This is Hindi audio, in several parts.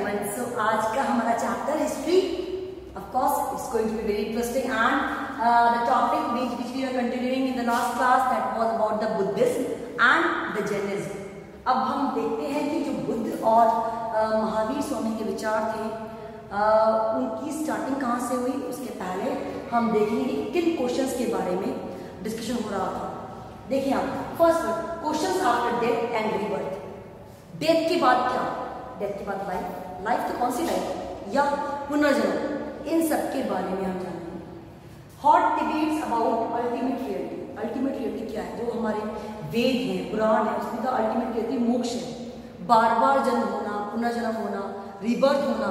everyone. So आज का हमारा history. Of course, it's going to be very interesting and uh, the topic which which we are continuing in the last class that was about the Buddhism and the Jainism. अब हम देखते हैं कि जो बुद्ध और uh, महावीर स्वामी के विचार थे uh, उनकी स्टार्टिंग कहाँ से हुई उसके पहले हम देखेंगे किन क्वेश्चंस के बारे में डिस्कशन हो रहा था देखिए आप first questions after death and rebirth death के बाद क्या डेथ के बाद लाइफ लाइफ तो कौन सी लाइफ है? या पुनर्जन्म। इन सब के बारे में हम जानेंगे hot debates about ultimate reality ultimate reality क्या है? जो हमारे वेद हैं, पुराण है, उसमें तो अल्टीमेट रियलिटी मोक्ष है। बार बार जन्म होना, पुनर्जन्म होना रिबर्थ होना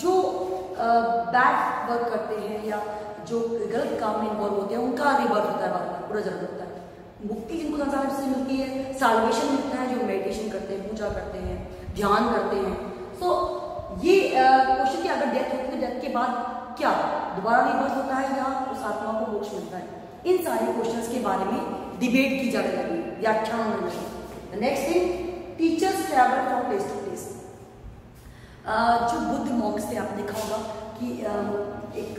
जो बैड वर्क करते हैं या जो गलत काम में इन्वॉल्व होते हैं, उनका रिबर्थ होता है बार पुनर्जन्म होता है। मुक्ति जिनको संसार से मिलती है साल्वेशन मिलता है, जो मेडिटेशन करते हैं, पूजा करते हैं ध्यान करते हैं। सो so, ये क्वेश्चन की अगर डेथ होती है डेथ के बाद क्या? दोबारा रिबर्थ होता है या उस आत्मा को मोक्ष मिलता है? इन सारे क्वेश्चंस के बारे में डिबेट की जाने लगी व्याख्या होने लगी। Next thing teachers travel from place to place जो बुद्ध मॉक्स थे आपने देखा होगा कि एक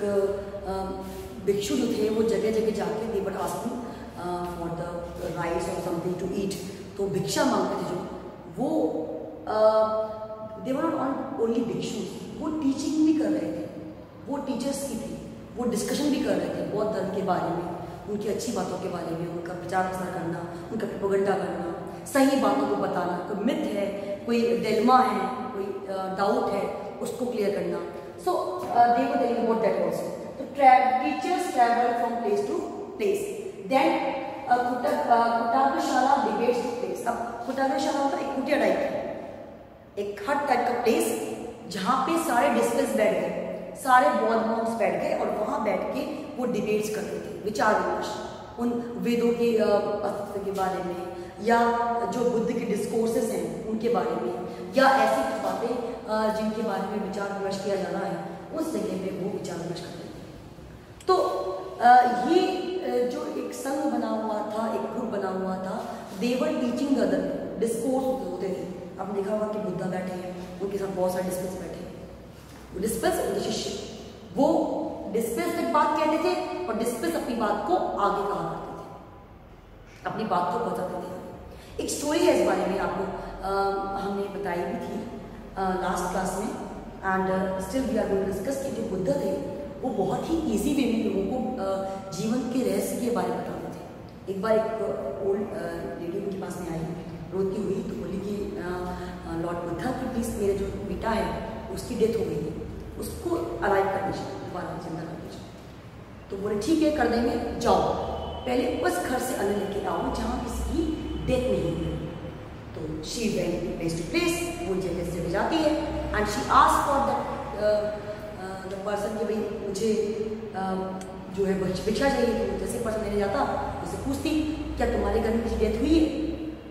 भिक्षु जो थे वो जगह जगह जाके they were asking for the rice और समथिंग टू ईट तो भिक्षा मांगते थे जो वो देवर नॉट ओनली भिक्षु वो टीचिंग भी कर रहे थे, वो टीचर्स की थी वो डिस्कशन भी कर रहे थे बौद्ध धर्म के बारे में, उनकी अच्छी बातों के बारे में, उनका प्रचार प्रसार करना, उनका प्रोपगंडा करना, सही बातों को बताना, कोई मिथ है, कोई डेलमा है, कोई डाउट है, उसको क्लियर करना। So they were telling about that also तो teachers travel from place to place then Kutagrashala debates to place अब कुटाग्रशाला होता है एक कुटिया टाइप एक हट टाइप का प्लेस जहाँ पे सारे डिस्कस बैठ गए, सारे बौद्ध मॉन्क्स बैठ गए और वहाँ बैठ के वो डिबेट्स करते थे, विचार विमर्श। उन वेदों के अस्तित्व के बारे में या जो बुद्ध के डिस्कोर्सेस हैं उनके बारे में या ऐसी बातें जिनके बारे में विचार विमर्श किया जाना है, उस जगह पे वो विचार विमर्श करते थे। तो ये जो एक संघ बना हुआ था, एक ग्रुप बना हुआ था देवर टीचिंग अदर डिस्कोर्स होते थे। आपने देखा होगा कि बुद्धा बैठे हैं, उनके साथ बहुत सारे डिस्कस बैठे हैं। डिस्कस उनके शिष्य। वो डिस्कस तक बात कहते थे और डिस्कस अपनी बात को आगे कहा करते थे। अपनी बात को पहुंचाते थे। एक स्टोरी है इस बारे में आपको हमने बताई भी थी लास्ट क्लास में। And still we are going discuss कि जो बुद्ध थे, वो बहुत ही ईजी वे में लोगों को जीवन के रहस्य के बारे में बताते थे। एक बार एक ओल्ड लेडी उनके पास में आई, रोती हुई तो बोली कि जो बेटा है उसकी डेथ हो गई है। उसको अलाइव कर दीजिए दोबारा ज़िंदा कर दीजिए तो बोले ठीक है कर देंगे जाओ। पहले उस घर से अन्न लेके आओ जहाँ किसी डेथ नहीं हुई। तो she went place to place वो जगह से जाती है and she ask for that the person कि भाई मुझे uh, जो है भिक्षा चाहिए तो जैसे पर्सन लेने जाता। उससे पूछती क्या तुम्हारे घर में किसी डेथ हुई है?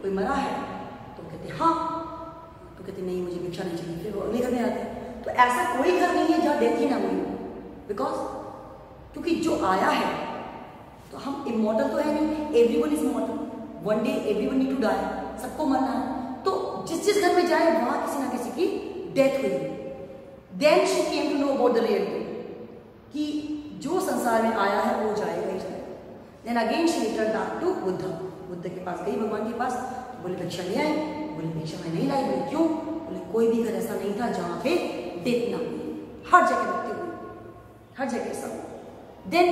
कोई मरा है? तो कहते हाँ कहते, नहीं, मुझे भिक्षा नहीं चाहिए। फिर वो अगले घर में आते। तो ऐसा कोई घर नहीं है जहाँ डेथ ही ना हुई बिकॉज़ क्योंकि जो आया है तो हम इमोटल तो है नहीं। Everyone is immortal one day everyone to die सबको मरना है। तो जिस जिस घर में जाए, वहाँ किसी ना किसी की डेथ हुई। Then she came to know about the reality कि जो संसार में आया है, वो जाएगा ही जाएगा। Then again she return back to Buddha Buddha के पास गई, भगवान के पास। बोले, भिक्षा ले आए। बोले भिक्षा मैं नहीं लाई बोले क्यों? बोले, कोई भी घर ऐसा नहीं था, जहाँ पे डेथ ना हुई हर जगह मृत्यु हुई हर जगह सब। देन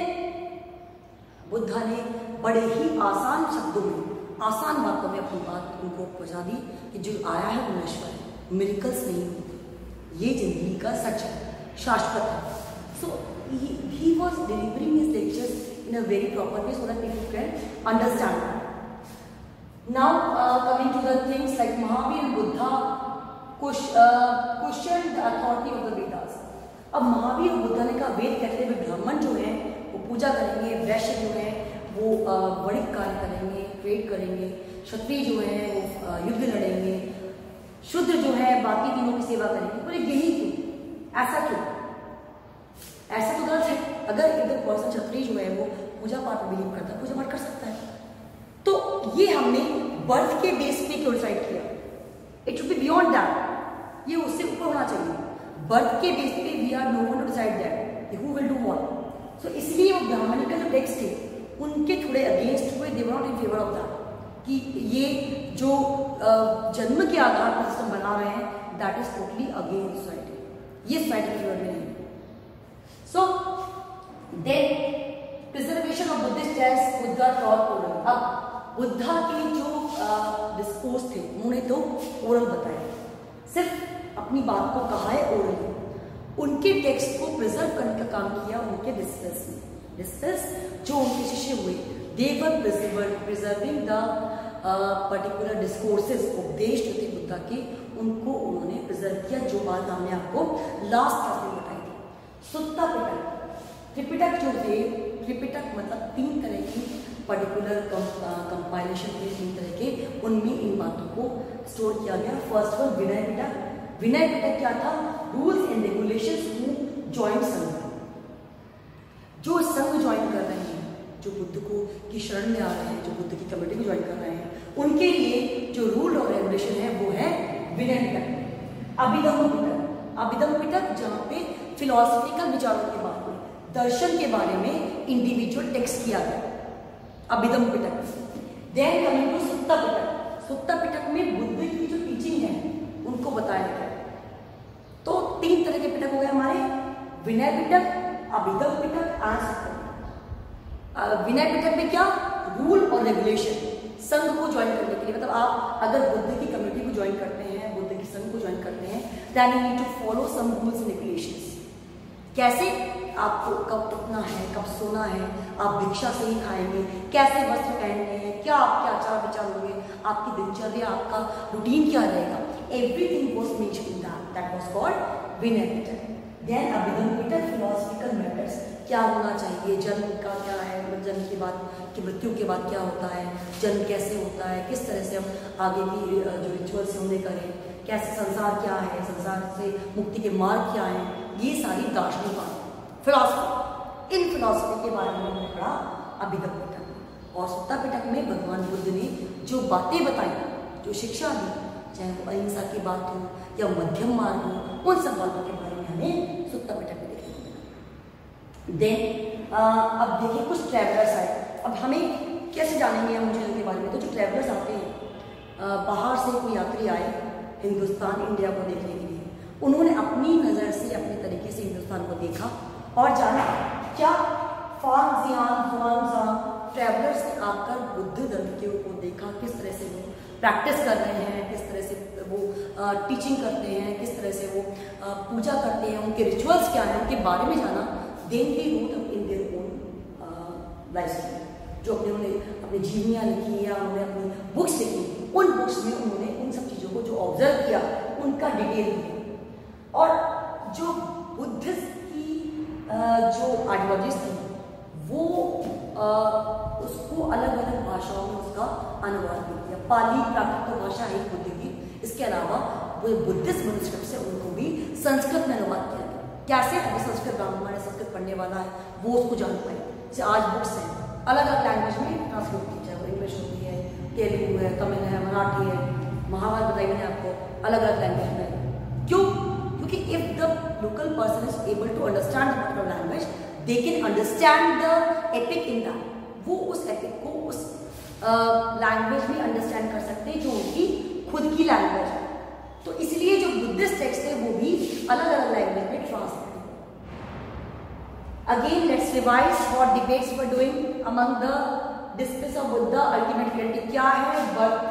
बुद्धा ने बड़े ही आसान शब्दों में, आसान बातों में अपनी बात उनको पहुँचा दी कि जो आया है वो नश्वर है मिरिकल्स नहीं होते। ये ज़िंदगी का सच है, शाश्वत है। So he was delivering his lectures in a very proper way so that people can understand to the things like Mahavir Buddha अब महावीर और बुद्धा ने कहा, वेद कहते हुए ब्राह्मण जो है, वो पूजा करेंगे, वैश्य जो है, वो बड़े कार्य करेंगे ट्रेड करेंगे, क्षत्रिय जो है, वो युद्ध लड़ेंगे शुद्र जो है, बाकी दिनों की सेवा करेंगे। बोले यही क्यों? ऐसा क्यों? ऐसा तो गलत है। अगर एक पर्सन क्षत्रिय जो है, वो पूजा पाठ बिलीव करता है, पूजा पाठ कर सकता है। तो ये हमने बर्थ के बेस पे क्यों डिसाइड किया? It should be beyond that ये उससे ऊपर होना चाहिए। बर्थ के बेस पे we are no one to decide that who will do what so इसलिए वो ब्राह्मणी का जो टेक्स्ट है, उनके थोड़े अगेंस्ट हुए they not in favour of that कि ये जो जन्म के आधार पर सिस्टम बना रहे हैं that is totally against society ये सोसाइटी फेवर में नहीं so then preservation of Buddhist as Buddha taught oral अब बुद्धा के जो डिस्कोर्स थे, उन्होंने तो ओरल बताया सिर्फ़ अपनी बात को कहा है ओरल उनके टेक्स्ट को प्रिजर्व करने का काम किया उनके डिस्कस ने। डिस्कस जो उनके शिष्य हुए। They were preserving the particular discourses उपदेश जो थे बुद्धा के, उनको उन्होंने प्रिजर्व किया, जो बात हमने आपको लास्ट क्लास में बताई थी। सुत्ता पिटक। त्रिपिटक जो थे, त्रिपिटक मतलब तीन तरह की पर्टिकुलर कंपाइलेशन थे, तीन तरह के, उनमें इन बातों को स्टोर किया गया। First one Vinaya Pitaka. विनय पिटक क्या था? Rules and regulations who join Sangha. जो संघ ज्वाइन कर रहे हैं, जो बुद्ध को की शरण में आ रहे हैं, जो बुद्ध की कमेटी में ज्वाइन कर रहे हैं, उनके लिए जो रूल और रेगुलेशन है, वो है विनय पिटक अभिधम पिटक अभिधम पिटक जहाँ पे फिलोसफिकल विचारों के बारे में, दर्शन के बारे में इंडिविजुअल टेक्स्ट किया गया। Abhidhamma Pitaka then coming to Sutta Pitaka Sutta Pitaka में बुद्ध की जो टीचिंग है उनको बताया गया तो तीन तरह के पिटक हो गए हमारे विनय पिटक अभिधम पिटक सुत्ता विनय पिटक में क्या? रूल और रेगुलेशन संघ को ज्वाइन करने के लिए मतलब आप अगर बुद्ध की कम्युनिटी को ज्वाइन करते हैं, बुद्ध की संघ को ज्वाइन करते हैं then you need to follow some rules and regulations कैसे आपको कब उठना है, कब सोना है, आप भिक्षा से ही खाएँगे, कैसे वस्त्र पहनने हैं, क्या आपके आचार विचार होंगे, आपकी दिनचर्या, आपका रूटीन क्या रहेगा? Everything was mention in that that was called Vinaya Pitaka. Then Abhidhamma philosophical matters क्या होना चाहिए? जन्म का क्या है? मतलब जन्म के बाद की मृत्यु के बाद क्या होता है? जन्म कैसे होता है? किस तरह से हम आगे की जो रिचुअल्स उन्हें करें? कैसे संसार क्या है? संसार से मुक्ति के मार्ग क्या है? ये सारी दार्शनिक बात। फिलोसफी इन फिलोसफी के बारे में हमने पढ़ा अभिगम पिटक और सुत्ता पिटक में भगवान बुद्ध ने जो बातें बताई, जो शिक्षा दी, चाहे वो अहिंसा की बात हो या मध्यम मार्ग हो, उन सब बातों के बारे में हमें सुत्ता पिटक में देन uh, अब देखिए कुछ ट्रैवलर्स आए। अब हमें कैसे जानेंगे हम चीज़ों के बारे में? तो जो ट्रैवलर्स आते हैं बाहर से कोई यात्री आए हिंदुस्तान इंडिया को देखने के लिए उन्होंने अपनी नज़र से अपने तरीके से हिंदुस्तान को देखा और जाना क्या फान जियान जुआन ट्रैवलर्स ने आकर बुद्ध धर्म के को देखा किस तरह से वो प्रैक्टिस कर रहे हैं, किस तरह से वो टीचिंग करते हैं, किस तरह से वो पूजा करते हैं, उनके रिचुअल्स क्या हैं, उनके बारे में जाना then he wrote in their own life जो अपने, उन्होंने अपनी जीवनियाँ लिखी या उन्होंने अपनी बुक्स लिखी उन बुक्स में उन्होंने उन सब चीज़ों को जो ऑब्ज़र्व किया, उनका डिटेल लिखा और जो बुद्धिस्ट की जो आइडियोलॉजीज थी, वो उसको अलग अलग भाषाओं में उसका अनुवाद भी किया। पाली प्राकृत तो भाषा है बुद्ध की इसके अलावा वो बुद्धिस्ट मनुष्य से उनको भी संस्कृत में अनुवाद किया गया। कैसे? अभी संस्कृत ब्राह्मण संस्कृत पढ़ने वाला है, वो उसको जान पाए। जैसे आज बुक्स हैं। अलग अलग लैंग्वेज में ट्रांसलेट की वो इंग्लिश होती है, तेलुगु है, तमिल है, मराठी है। महाभारत बताई मैंने आपको अलग अलग लैंग्वेज में। क्यों? क्योंकि if the local person is able to understand language they can understand the epic in that वो उस एपिक को उस लैंग्वेज में अंडरस्टैंड कर सकते हैं जो उनकी खुद की लैंग्वेज है। तो इसलिए जो बुद्धिस्ट टेक्स्ट है वो भी अलग अलग लैंग्वेज में translate Again, let's revise what debates were doing among the disciples of Buddha. Ultimate reality क्या है? बर्थ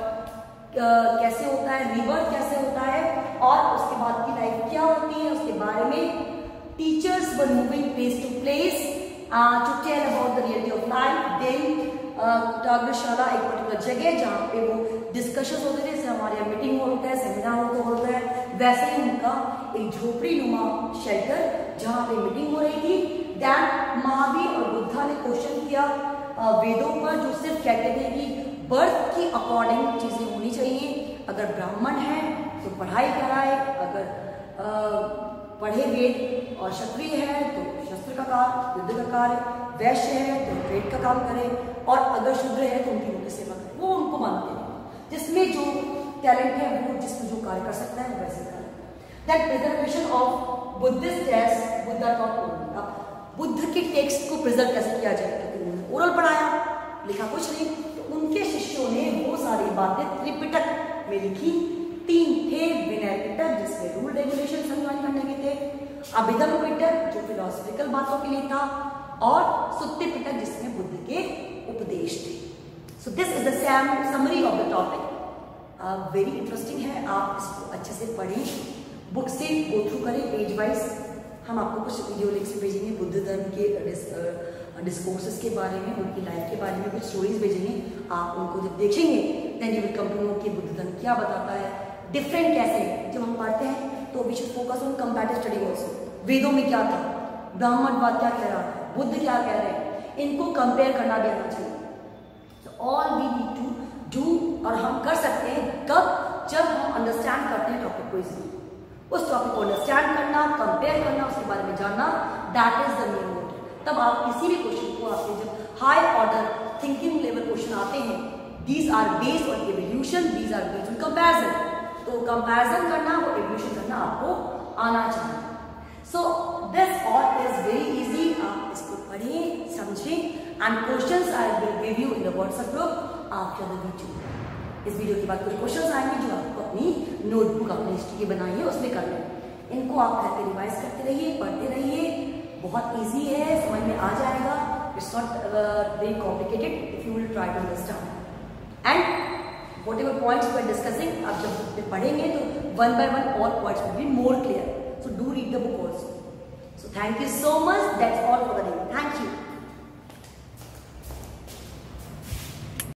कैसे होता है? रिवर्थ कैसे होता है? और उसके बाद की लाइफ क्या होती है? उसके बारे में teachers were moving place to place to tell about the reality of life then टाग्रशाला एक पर्टिकुलर जगह जहाँ पे वो डिस्कशन होते थे जैसे हमारे यहाँ मीटिंग हो होता है सेमिनार हो होता है वैसे ही उनका एक झोपड़ी नुमा शेल्टर जहाँ पे मीटिंग हो रही थी। दैन महावीर और बुद्धा ने क्वेश्चन किया वेदों पर जो सिर्फ़ कहते थे कि बर्थ की अकॉर्डिंग चीज़ें होनी चाहिए। अगर ब्राह्मण है तो पढ़ाई कराए। अगर आ, पढ़े वेद और क्षत्रिय है तो शस्त्र का कार्य युद्ध का कार्य। वैश्य है तो ट्रेड का काम करे। और अगर शूद्र है तो उनकी उनकी सेवा करे। वो उनको मानते हैं। जिसमें जो टैलेंट है, वो जिसमें जो कार्य कर सकता है वैसे कार्य that preservation of Buddhist text Buddha अब बुद्ध के टेक्स्ट को प्रिजर्व कैसे किया जाए? क्योंकि उन्होंने ओरल पढ़ाया, लिखा कुछ नहीं। तो उनके शिष्यों ने वो सारी बातें त्रिपिटक में लिखी। तीन थे विनय पिटक, जिसमें रूल रेगुलेशन संविधान करने के थे। अभिधम पिटक, जो फिलोसफिकल बातों के लिए था। और सुत्ति पिटक, जिसमें बुद्ध के उपदेश थे। So this is the summary of the topic very interesting है, आप इसको अच्छे से पढ़ें। बुक से गो थ्रू करें पेज वाइज हम आपको कुछ वीडियो लिंक्स भेजेंगे, बुद्ध धर्म के डिस्कोर्सेस के बारे में, उनकी लाइफ के बारे में कुछ स्टोरीज भेजेंगे। आप उनको जब देखेंगे then you will come to know कि बुद्ध धर्म क्या बताता है। डिफरेंट कैसे जब हम पढ़ते हैं तो we should focus on comparative study also वेदों में क्या था? ब्राह्मणवाद क्या कह रहा बुद्ध क्या कह रहे हैं? इनको कंपेयर करना भी आना चाहिए। तो all we need to do और हम कर सकते हैं कब जब हम अंडरस्टैंड करते हैं टॉपिक को इजली उस टॉपिक को अंडरस्टैंड करना कंपेयर करना, उसके बारे में जानना that is the main motive तब आप किसी भी क्वेश्चन को आपके जब high order thinking level question आते हैं these are based on evolution these are based on comparison तो कंपैरिजन करना वो एवोल्यूशन करना आपको आना चाहिए। So this all is very easy पढ़ें, समझें and questions I will give you in the WhatsApp group after the video इस वीडियो के बाद कुछ क्वेश्चंस आएँगे जो आपको अपनी नोटबुक अपनी हिस्ट्री की बनाई है उसमें कर लें। इनको आप घर पे रिवाइज करते रहिए, पढ़ते रहिए। बहुत ईजी है, समझ में आ जाएगा। It's not very complicated if you will try to understand and whatever points we are discussing आप जब पढ़ेंगे तो one by one all points will be more clear so do read the book also So thank you so much. That's all for the day. Thank you.